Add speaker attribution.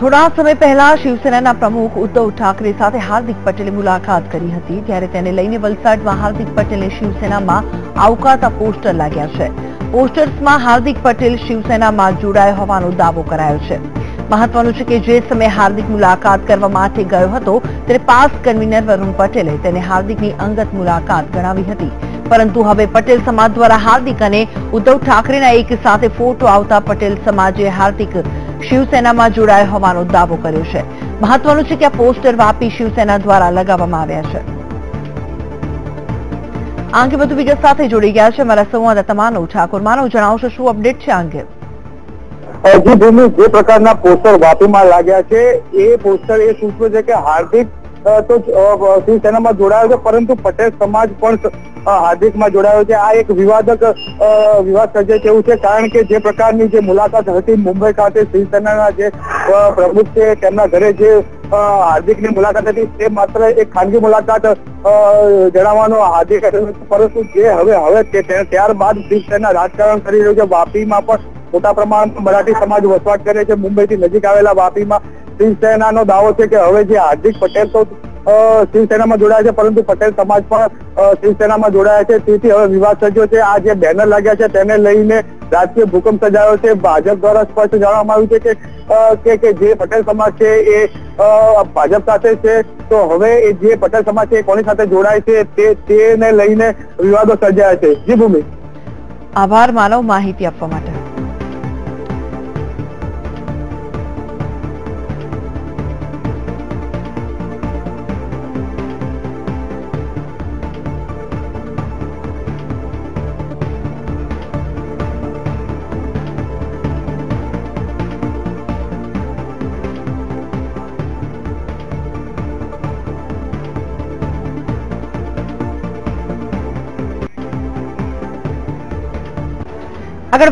Speaker 1: થોડા સમય પહેલા શિવસેનાના પ્રમુખ ઉદ્ધવ ઠાકરે સાથે હાર્દિક પટેલે મુલાકાત કરી હતી, ત્યારે તેને લઈને વલસાડમાં હાર્દિક પટેલે શિવસેનામાં આવકારતા પોસ્ટર લાગ્યા છે. પોસ્ટર્સમાં હાર્દિક પટેલ શિવસેનામાં જોડાયો હોવાનો દાવો કરાયો છે. મહત્વનું છે કે જે સમયે હાર્દિક મુલાકાત કરવા માટે ગયો હતો, ત્યારે પાસ કન્વીનર વરુણ પટેલે તેને હાર્દિકની અંગત મુલાકાત ગણાવી હતી. પરંતુ હવે પટેલ સમાજ દ્વારા હાર્દિક અને ઉદ્ધવ ઠાકરેના એક સાથે ફોટો આવતા પટેલ સમાજે હાર્દિક શિવસેનામાં જોડાયો હોવાનો દાવો કર્યો છે. મહત્વનું છે કે આ પોસ્ટર વાપી શિવસેના દ્વારા લગાવવામાં આવ્યા છે. આ અંગે વધુ વિગત સાથે જોડી ગયા છે મારા સંવાદદાતા માનવ ઠાકોર. માનવ, જણાવશો શું અપડેટ છે અંગે?
Speaker 2: જે, ભૂમિ, જે પ્રકારના પોસ્ટર વાપીમાં લાગ્યા છે, એ પોસ્ટર એ સૂચવે છે કે હાર્દિક તો શિવસેનામાં જોડાયો છે, પરંતુ પટેલ સમાજ પણ હાર્દિકમાં જોડાયો છે. આ એક વિવાદક વિવાદ સર્જે તેવું છે. કારણ કે જે પ્રકારની જે મુલાકાત હતી મુંબઈ ખાતે શિવસેનાના જે પ્રમુખ છે, તેમના ઘરે જે હાર્દિકની મુલાકાત હતી, તે માત્ર એક ખાનગી મુલાકાત જણાવવાનો હાર્દિક પરંતુ જે હવે હવે ત્યારબાદ શિવસેના રાજકારણ કરી રહ્યું છે. વાપીમાં પણ મોટા પ્રમાણમાં મરાઠી સમાજ વસવાટ કરે છે. મુંબઈથી નજીક આવેલા વાપીમાં શિવસેનાનો દાવો છે કે હવે જે હાર્દિક પટેલ તો શિવસેનામાં જોડાયા છે, પરંતુ પટેલ સમાજ પણ શિવસેનામાં જોડાયા છે. તેથી હવે વિવાદ સર્જ્યો છે. આ જે બેનર લાગ્યા છે, તેને લઈને રાજકીય ભૂકંપ સજાયો છે. ભાજપ દ્વારા સ્પષ્ટ જાણવામાં આવ્યું છે કે જે પટેલ સમાજ છે એ ભાજપ સાથે છે. તો હવે એ જે પટેલ સમાજ છે એ કોની સાથે જોડાય છે? તે, તેને લઈને વિવાદો સર્જાયા છે. જી ભૂમિ.
Speaker 1: આભાર, માનવ માહિતી આપવા માટે. అక్కడ